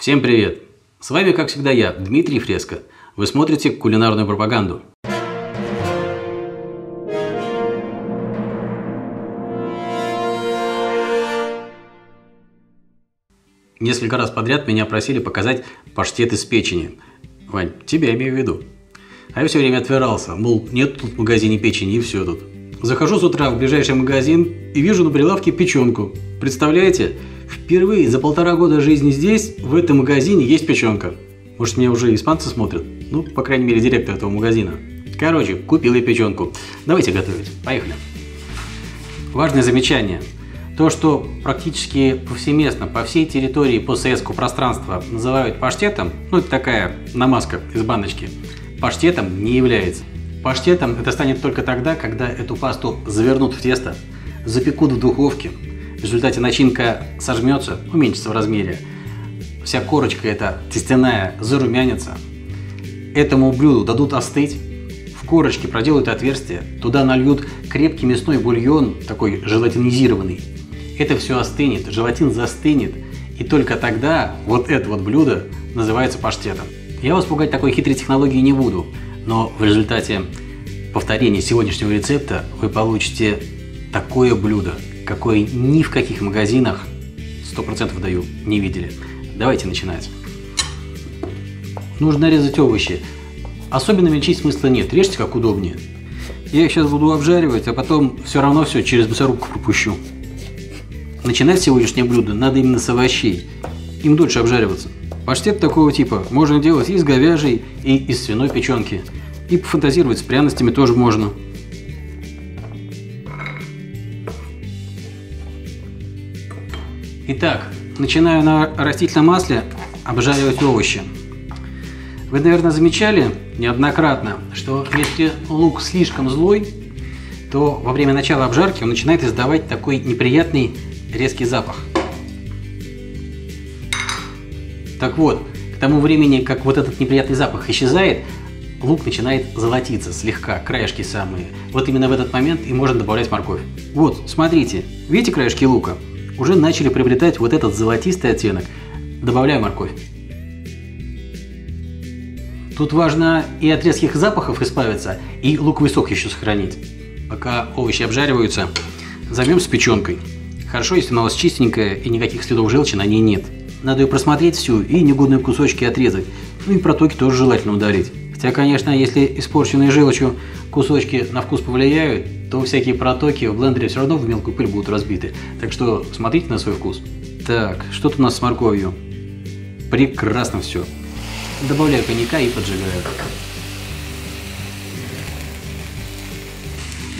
Всем привет! С вами, как всегда, я, Дмитрий Фреско. Вы смотрите кулинарную пропаганду. Несколько раз подряд меня просили показать паштет из печени. Вань, тебя имею в виду. А я все время отвирался, мол, нет тут в магазине печени и все тут. Захожу с утра в ближайший магазин и вижу на прилавке печенку. Представляете, впервые за полтора года жизни здесь, в этом магазине, есть печенка. Может, меня уже испанцы смотрят? Ну, по крайней мере, директор этого магазина. Короче, купил я печенку. Давайте готовить. Поехали. Важное замечание. То, что практически повсеместно по всей территории постсоветского пространства называют паштетом, ну это такая намазка из баночки, паштетом не является. Паштетом это станет только тогда, когда эту пасту завернут в тесто, запекут в духовке. В результате начинка сожмется, уменьшится в размере. Вся корочка эта тестяная зарумянится. Этому блюду дадут остыть. В корочке проделают отверстие, туда нальют крепкий мясной бульон, такой желатинизированный. Это все остынет, желатин застынет, и только тогда вот это вот блюдо называется паштетом. Я вас пугать такой хитрой технологией не буду, но в результате повторения сегодняшнего рецепта вы получите такое блюдо, какое ни в каких магазинах, 100% даю, не видели. Давайте начинать. Нужно нарезать овощи. Особенно мельчить смысла нет, режьте как удобнее. Я их сейчас буду обжаривать, а потом все равно все через мясорубку пропущу. Начинать сегодняшнее блюдо надо именно с овощей. Им дольше обжариваться. Паштет такого типа можно делать и из говяжьей, и из свиной печенки. И пофантазировать с пряностями тоже можно. Итак, начинаю на растительном масле обжаривать овощи. Вы, наверное, замечали неоднократно, что если лук слишком злой, то во время начала обжарки он начинает издавать такой неприятный резкий запах. Так вот, к тому времени, как вот этот неприятный запах исчезает, лук начинает золотиться слегка, краешки самые. Вот именно в этот момент и можно добавлять морковь. Вот, смотрите, видите краешки лука? Уже начали приобретать вот этот золотистый оттенок. Добавляю морковь. Тут важно и от резких запахов избавиться, и луковый сок еще сохранить. Пока овощи обжариваются, займемся печенкой. Хорошо, если она у вас чистенькая и никаких следов желчи на ней нет. Надо ее просмотреть всю и негодные кусочки отрезать. Ну и протоки тоже желательно удалить. Хотя, конечно, если испорченные желчью кусочки на вкус повлияют, то всякие протоки в блендере все равно в мелкую пыль будут разбиты. Так что смотрите на свой вкус. Так, что-то у нас с морковью. Прекрасно все. Добавляю коньяка и поджигаю.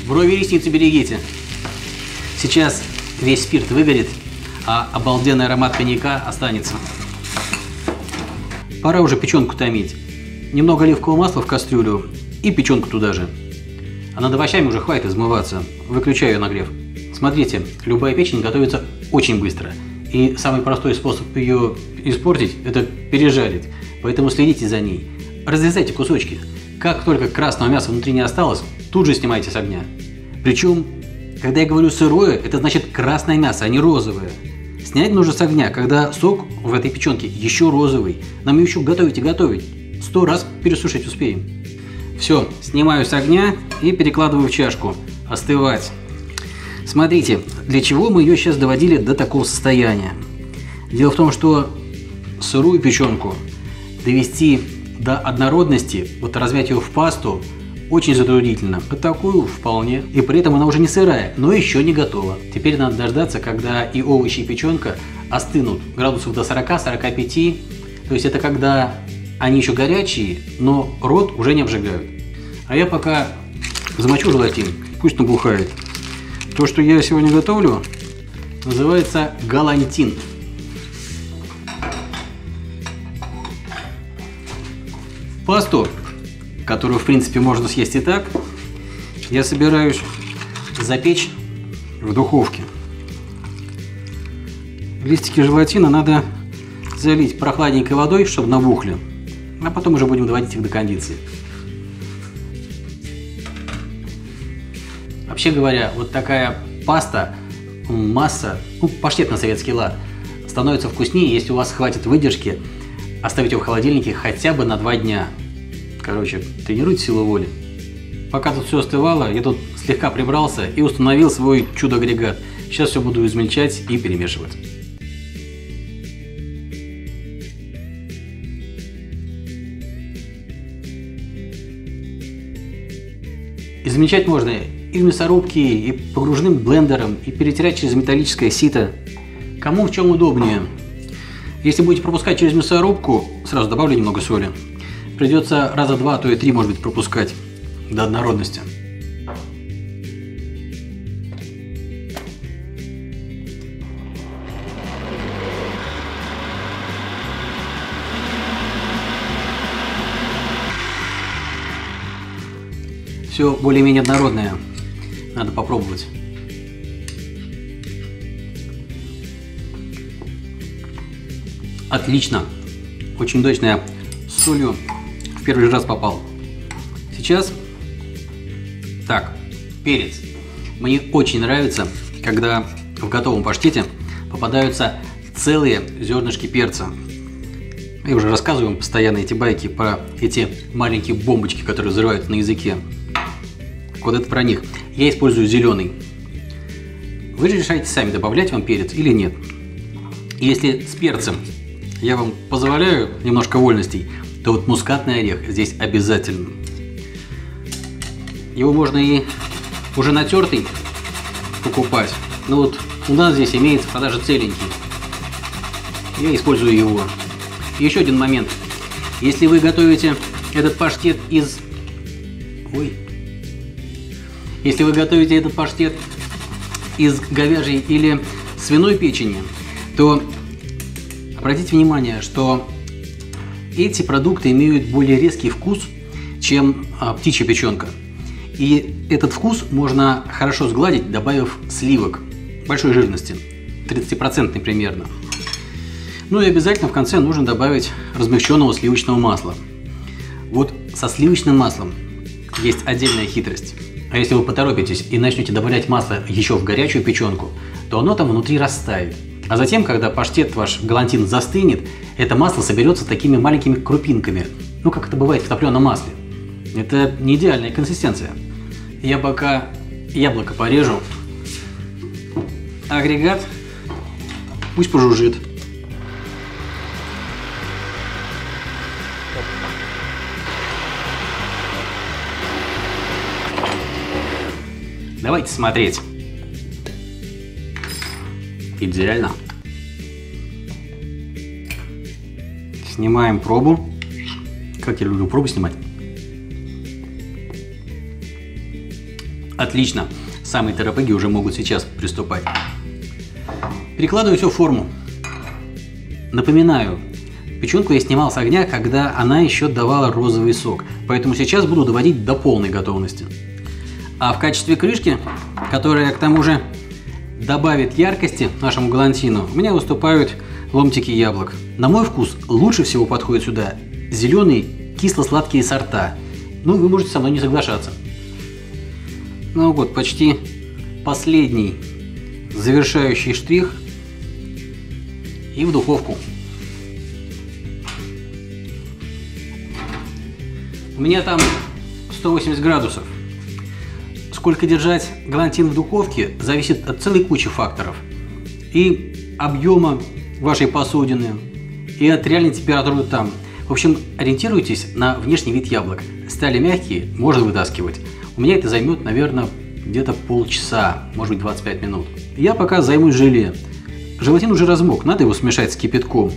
Брови и ресницы берегите. Сейчас весь спирт выгорит, а обалденный аромат коньяка останется. Пора уже печенку томить. Немного оливкового масла в кастрюлю и печенку туда же. А над овощами уже хватит измываться. Выключаю нагрев. Смотрите, любая печень готовится очень быстро. И самый простой способ ее испортить – это пережарить. Поэтому следите за ней. Разрезайте кусочки. Как только красного мяса внутри не осталось, тут же снимайте с огня. Причем когда я говорю сырое, это значит красное мясо, а не розовое. Снять нужно с огня, когда сок в этой печенке еще розовый. Нам еще готовить и готовить. Сто раз пересушить успеем. Все, снимаю с огня и перекладываю в чашку. Остывать. Смотрите, для чего мы ее сейчас доводили до такого состояния. Дело в том, что сырую печенку довести до однородности, вот размять ее в пасту, очень затруднительно. А такую вполне. И при этом она уже не сырая, но еще не готова. Теперь надо дождаться, когда и овощи, и печенка остынут градусов до 40-45. То есть это когда они еще горячие, но рот уже не обжигают. А я пока замочу желатин, пусть набухает. То, что я сегодня готовлю, называется галантин. Пасту которую, в принципе, можно съесть и так, я собираюсь запечь в духовке. Листики желатина надо залить прохладненькой водой, чтобы набухли, а потом уже будем доводить их до кондиции. Вообще говоря, вот такая паста, масса, ну, паштет на советский лад, становится вкуснее, если у вас хватит выдержки оставить его в холодильнике хотя бы на два дня. Короче, тренируйте силу воли. Пока тут все остывало, я тут слегка прибрался и установил свой чудо-агрегат. Сейчас все буду измельчать и перемешивать. Измельчать можно и в мясорубке, и погружным блендером, и перетирать через металлическое сито. Кому в чем удобнее. Если будете пропускать через мясорубку, сразу добавлю немного соли. Придется раза два, а то и три, может быть, пропускать до однородности. Все более-менее однородное. Надо попробовать. Отлично. Очень удачно я с солью в первый раз попал. Сейчас, так, перец. Мне очень нравится, когда в готовом паштете попадаются целые зернышки перца. Я уже рассказываю вам постоянно эти байки про эти маленькие бомбочки, которые взрываются на языке. Это про них. Я использую зеленый. Вы же решаете сами, добавлять вам перец или нет. Если с перцем я вам позволяю немножко вольностей, то вот мускатный орех здесь обязательно. Его можно и уже натертый покупать. Но вот у нас здесь имеется в продаже целенький. Я использую его. И еще один момент. Если вы готовите этот паштет из... Ой. Если вы готовите этот паштет из говяжьей или свиной печени, то Обратите внимание, что эти продукты имеют более резкий вкус, чем а, птичья печенка. И этот вкус можно хорошо сгладить, добавив сливок большой жирности, 30% примерно. Ну и обязательно в конце нужно добавить размягченного сливочного масла. Вот со сливочным маслом есть отдельная хитрость. А если вы поторопитесь и начнете добавлять масло еще в горячую печенку, то оно там внутри растает. А затем, когда паштет ваш галантин застынет, это масло соберется такими маленькими крупинками, ну как это бывает в топленом масле. Это не идеальная консистенция. Я пока яблоко порежу, агрегат пусть пожужжит. Давайте смотреть. Идеально. Снимаем пробу. Как я люблю пробу снимать. Отлично. Самые терапеги уже могут сейчас приступать. Перекладываю все в форму. Напоминаю, печенку я снимал с огня, когда она еще давала розовый сок. Поэтому сейчас буду доводить до полной готовности. А в качестве крышки, которая к тому же добавит яркости нашему галантину, у меня выступают ломтики яблок. На мой вкус лучше всего подходит сюда зеленые кисло-сладкие сорта. Ну, вы можете со мной не соглашаться. Ну вот, почти последний завершающий штрих. И в духовку. У меня там 180 градусов. Сколько держать галантин в духовке зависит от целой кучи факторов. И объема вашей посудины, и от реальной температуры там. В общем, ориентируйтесь на внешний вид яблок. Стали мягкие, можно вытаскивать. У меня это займет, наверное, где-то полчаса, может быть 25 минут. Я пока займусь желе. Желатин уже размок, надо его смешать с кипятком.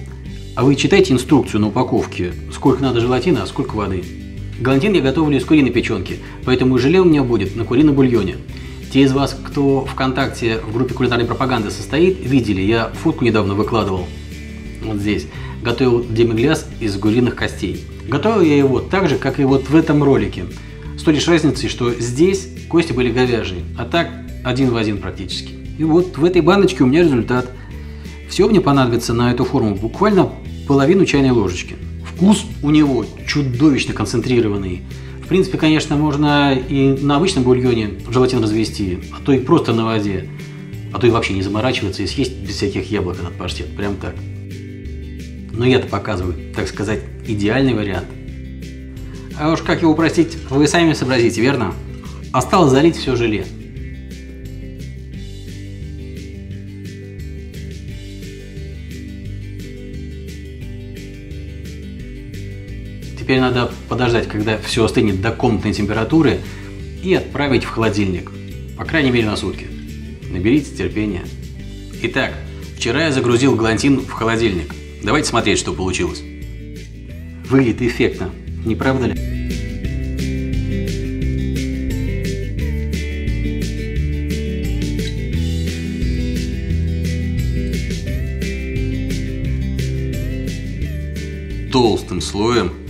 А вы читайте инструкцию на упаковке, сколько надо желатина, а сколько воды. Галантин я готовлю из куриной печенки, поэтому желе у меня будет на курином бульоне. Те из вас, кто ВКонтакте в группе кулинарной пропаганды состоит, видели, я фотку недавно выкладывал. Вот здесь. Готовил демигляс из куриных костей. Готовил я его так же, как и вот в этом ролике. С той лишь разницей, что здесь кости были говяжьи, а так один в один практически. И вот в этой баночке у меня результат. Все мне понадобится на эту форму буквально половину чайной ложечки. Вкус у него чудовищно концентрированный. В принципе, конечно, можно и на обычном бульоне желатин развести, а то и просто на воде. А то и вообще не заморачиваться и съесть без всяких яблок этот паштет. Прям так. Но я-то показываю, так сказать, идеальный вариант. А уж как его упростить, вы сами сообразите, верно? Осталось залить все желе. Теперь надо подождать, когда все остынет до комнатной температуры и отправить в холодильник. По крайней мере на сутки. Наберите терпения. Итак, вчера я загрузил глантин в холодильник. Давайте смотреть, что получилось. Выглядит эффектно, не правда ли? Толстым слоем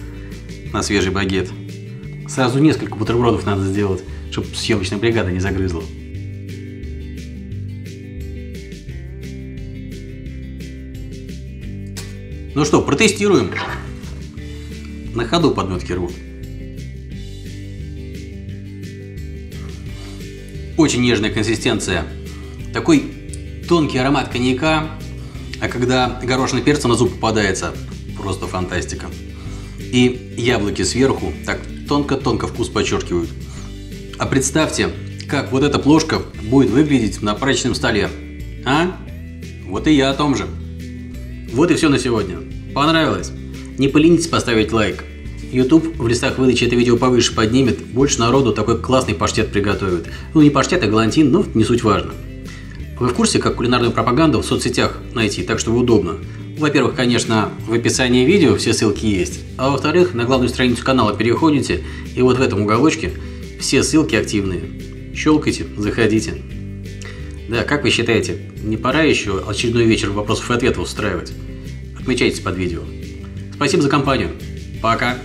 свежий багет. Сразу несколько бутербродов надо сделать, чтобы съемочная бригада не загрызла. Ну что, протестируем. На ходу подметки рвут. Очень нежная консистенция. Такой тонкий аромат коньяка, а когда горошина перца на зуб попадается, просто фантастика. И яблоки сверху так тонко-тонко вкус подчеркивают. А представьте, как вот эта плошка будет выглядеть на праздничном столе. А? Вот и я о том же. Вот и все на сегодня. Понравилось? Не поленитесь поставить лайк. YouTube в листах выдачи это видео повыше поднимет, больше народу такой классный паштет приготовит. Ну не паштет, а галантин, но не суть важно. Вы в курсе, как кулинарную пропаганду в соцсетях найти, так что удобно? Во-первых, конечно, в описании видео все ссылки есть, а во-вторых, на главную страницу канала переходите, и вот в этом уголочке все ссылки активные. Щелкайте, заходите. Да, как вы считаете, не пора еще очередной вечер вопросов и ответов устраивать? Отмечайтесь под видео. Спасибо за компанию. Пока.